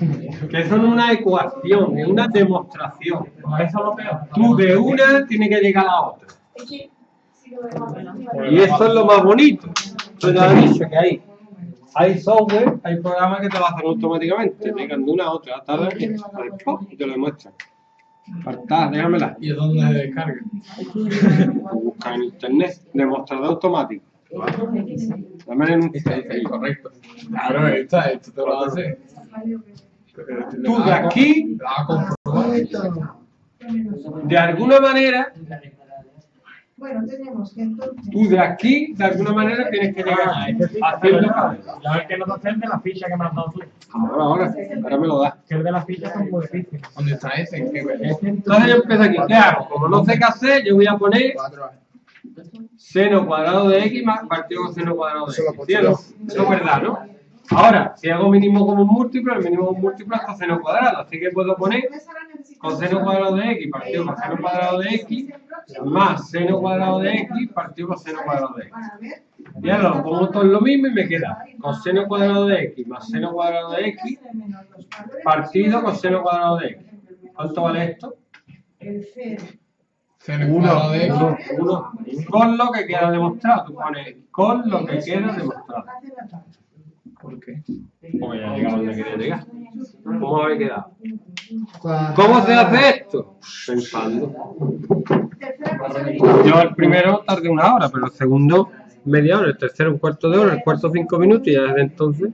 Que son una ecuación, es una demostración. Eso es lo peor. Tú de una tienes que llegar a la otra. Y eso es lo más bonito. Yo ya he dicho que hay, hay software, hay programas que te lo hacen automáticamente. Te llegan de una a otra, tarde y te lo demuestran. Apartad, déjamela. ¿Y dónde se descarga? Busca en internet, demostrador automático. Dame en un correcto. Claro, esta, esto te lo hace. Tú de aquí, La de alguna manera, Bueno, tenemos que entonces. tú de aquí, de alguna manera tienes que llegar haciendo cálculos. La vez que no docente la ficha que me has dado tú. Ahora, ahora, ahora me lo das. Que el de las fichas son muy difíciles. ¿Dónde está ese? ¿En qué Entonces yo empiezo aquí. ¿Qué hago? Como no sé qué hacer, yo voy a poner seno cuadrado de x más partido con seno cuadrado de x. ¿Sí o no? Eso es verdad, ¿no? Ahora, si hago mínimo como un múltiplo, el mínimo como un múltiplo es coseno cuadrado. Así que puedo poner coseno cuadrado de x partido con seno cuadrado de x más seno cuadrado de x partido con seno cuadrado de x. Y ahora lo pongo todo en lo mismo y me queda coseno cuadrado de x más seno cuadrado de x partido con seno cuadrado de x. ¿Cuánto vale esto? El cero. Cero Uno, cuadrado de X. uno, uno. Con lo que queda demostrado. Tú pones con lo que queda demostrado. ¿Por qué? Como ya llegaba donde quería llegar. ¿Cómo habéis quedado? ¿Cómo se hace esto? Pensando. Yo el primero tardé una hora, pero el segundo media hora, el tercero un cuarto de hora, el cuarto cinco minutos y ya desde entonces